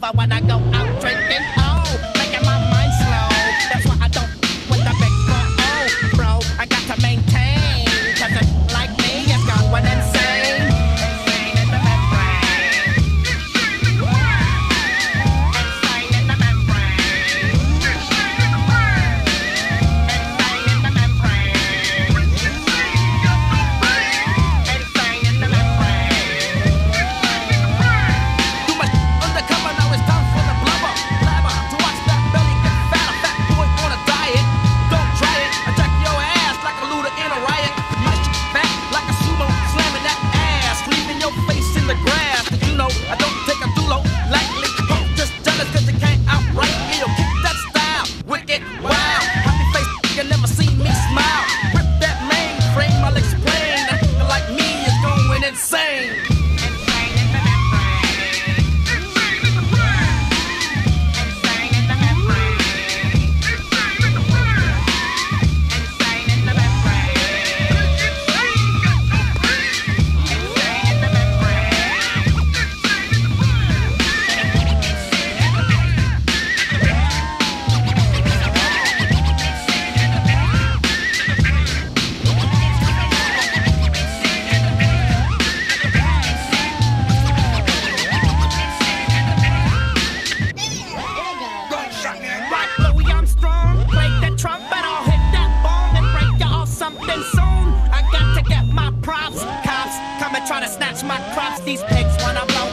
I wanna I go try to snatch my crops. These pigs when I'm out